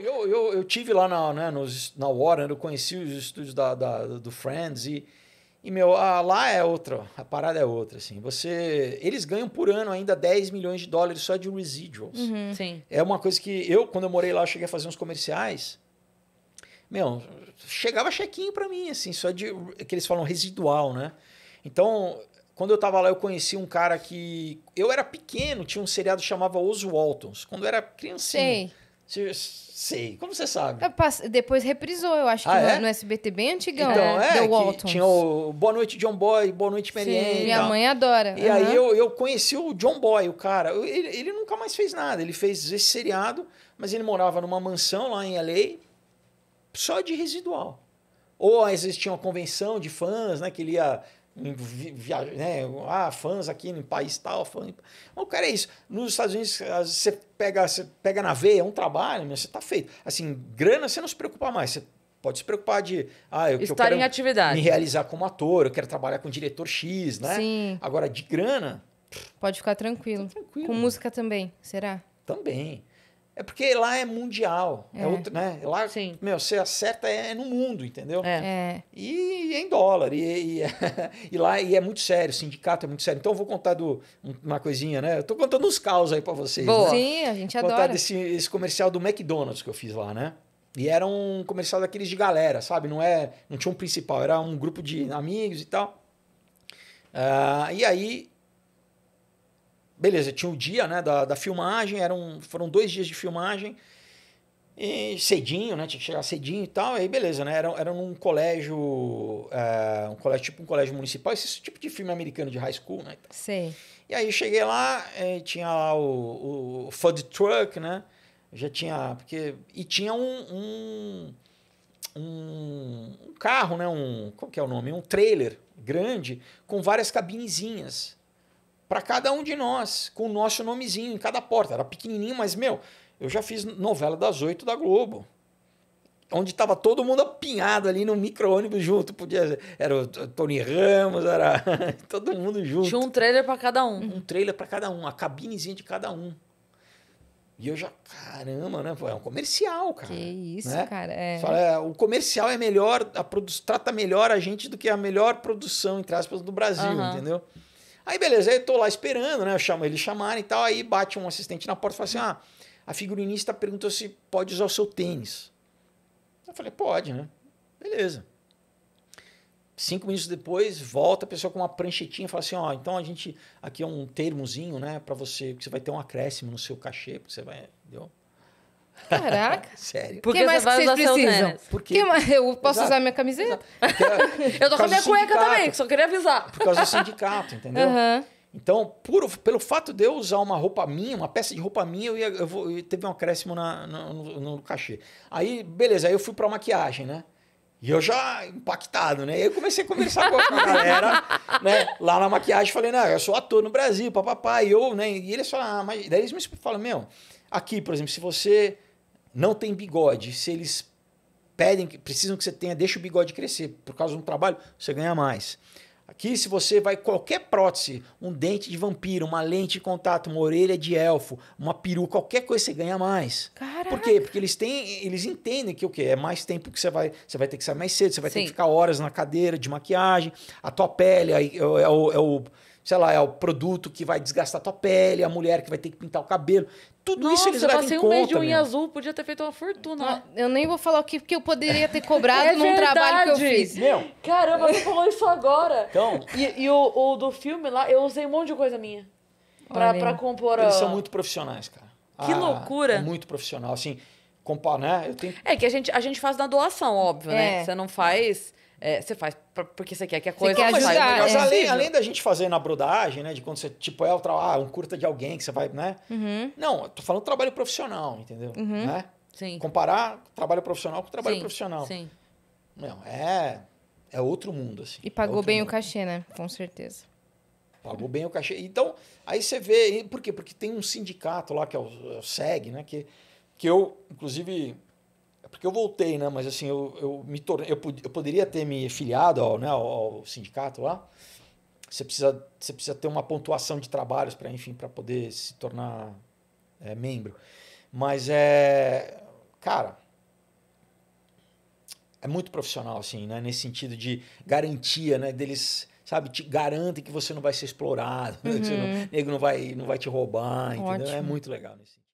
eu, eu, eu, eu tive lá na, né, nos, na Warner, eu conheci os estúdios da, da, do Friends e, e meu, a, lá é outra, a parada é outra, assim. Você, eles ganham por ano ainda 10 milhões de dólares só de residuals. Uhum. Sim. É uma coisa que eu, quando eu morei lá, eu cheguei a fazer uns comerciais. Meu, chegava chequinho pra mim, assim, só de que eles falam residual, né? Então, quando eu tava lá, eu conheci um cara que. Eu era pequeno, tinha um seriado que chamava Os Waltons. Quando eu era criancinha. Sei. Sei. Como você sabe? Passe- Depois reprisou, eu acho que Ah, no, é? no SBT bem antigão. Então, é, que Waltons. tinha o Boa Noite John Boy, Boa Noite e minha mãe adora. E aí Aham. eu, eu conheci o John Boy, o cara. Ele, ele nunca mais fez nada. Ele fez esse seriado, mas ele morava numa mansão lá em LA, só de residual. Ou às vezes tinha uma convenção de fãs, né? Que ele ia vi- via- né? Ah, fãs aqui no país tal. Fã... O cara é isso. Nos Estados Unidos, você pega, você pega na veia, é um trabalho, né, você tá feito. Assim, grana você não se preocupa mais. Você pode se preocupar de. Ah, eu, eu Estar quero em atividade. me realizar como ator, eu quero trabalhar com diretor X, né? Sim. Agora, de grana, Pode ficar tranquilo. Tá tranquilo. Com música também, será? também. É porque lá é mundial. É, É. outro, né? Lá, Sim. meu, você acerta é no mundo, entendeu? É. É. E, é em dólar. E, e, e lá e é muito sério, o sindicato é muito sério. Então eu vou contar do, uma coisinha, né? Eu tô contando uns caos aí pra vocês. Boa. Né? Sim, a gente Vou contar adora. desse esse comercial do McDonald's que eu fiz lá, né? E era um comercial daqueles de galera, sabe? Não é, não tinha um principal, era um grupo de amigos e tal. Ah, e aí, beleza, tinha o dia, né, da, da filmagem, eram, foram dois dias de filmagem. E cedinho, né? Tinha que chegar cedinho e tal. Aí, beleza, né? Era, era num colégio, é, um colégio, tipo um colégio municipal, esse tipo de filme americano de high school, né? Sei. E aí cheguei lá, eh, tinha lá o, o food truck, né? Já tinha. Porque, e tinha um, um, um, um carro, né? Um, qual que é o nome? Um trailer grande com várias cabinezinhas para cada um de nós, com o nosso nomezinho em cada porta. Era pequenininho, mas, meu, eu já fiz novela das oito da Globo. Onde tava todo mundo apinhado ali no micro-ônibus junto. Podia, era o Tony Ramos, era todo mundo junto Tinha um trailer pra cada um. um trailer para cada um, a cabinezinha de cada um. E eu já, caramba, né? É um comercial, cara. Que isso, né? cara. É. Fala, é, o comercial é melhor, a produ trata melhor a gente do que a melhor produção, entre aspas, do Brasil, Aham. entendeu? Aí, beleza, aí eu tô lá esperando, né? Eu chamo eles chamarem e tal, aí bate um assistente na porta e fala assim: ah, a figurinista perguntou se pode usar o seu tênis. Eu falei, pode, né? Beleza. Cinco minutos depois, volta a pessoa com uma pranchetinha e fala assim: ó, então a gente. Aqui é um termozinho, né, para você, que você vai ter um acréscimo no seu cachê, porque você vai. Entendeu? Caraca. Sério. Porque que mais que vocês precisam? tênis. Por quê? Que mais? Eu posso Exato. usar minha camiseta? Porque- Eu tô com a minha cueca também, só queria avisar. Por causa do sindicato, entendeu? Aham. Então, por, pelo fato de eu usar uma roupa minha, uma peça de roupa minha, eu, ia, eu, vou, eu teve um acréscimo na, no, no- no cachê. Aí, beleza, aí eu fui pra maquiagem, né? E eu já impactado, né? Aí eu comecei a conversar com a com a galera, né? Lá na maquiagem, falei, não, eu sou ator no Brasil, papapá. E eu, né? E eles falam, ah, mas... Daí eles me falam, meu, aqui, por exemplo, se você não tem bigode, se eles pedem, que precisam que você tenha, deixa o bigode crescer. Por causa um trabalho, você ganha mais. Aqui, se você vai qualquer prótese, um dente de vampiro, uma lente de contato, uma orelha de elfo, uma peru, qualquer coisa você ganha mais. Caraca. Por quê? Porque eles têm, eles entendem que o quê? É mais tempo que você vai, você vai ter que sair mais cedo, você vai ter Sim. que ficar horas na cadeira de maquiagem, a tua pele aí é, o- é o, é o, sei lá, é o produto que vai desgastar a tua pele, a mulher que vai ter que pintar o cabelo. Tudo Nossa, isso eles eu levam passei em um conta, mês de unha azul, podia ter feito uma fortuna. né? Eu nem vou falar o que, porque eu poderia ter cobrado É num trabalho que eu verdade. fiz. Meu, Caramba, você falou isso agora. então, E, e o, o do filme lá, eu usei um monte de coisa minha. Pra, pra compor a... eles são muito profissionais, cara. Que loucura. É muito profissional, assim, compar, né? Eu tenho É que a gente, a gente faz na doação, óbvio, né? É. Você não faz... é, você faz pra- porque você quer que a coisa quer mas, ajudar, mas é. além, além da gente fazer na brodagem, né? De quando você, tipo, é o ah, um curta de alguém que você vai, né? Uhum. Não, eu tô falando trabalho profissional, entendeu? Né? Sim. Comparar trabalho profissional com trabalho Sim, profissional. Sim. Não, é, é outro mundo, assim. E É pagou outro bem o mundo. cachê, né? Com certeza. Pagou bem o cachê. Então, aí você vê. Por quê? Porque tem um sindicato lá, que é o, é o SEG, né? Que, que eu, inclusive. É porque eu voltei, né? Mas assim, eu, eu me tornei. Eu, pod- eu poderia ter me filiado ao, né, ao, ao sindicato lá. Você precisa, você precisa ter uma pontuação de trabalhos para, enfim, para poder se tornar é, membro. Mas é. cara, é muito profissional, assim, né? Nesse sentido de garantia, né? Deles, sabe, te garantem que você não vai ser explorado, que você não, Uhum. o nego não vai, não vai te roubar, entendeu? É Ótimo. muito legal nesse sentido.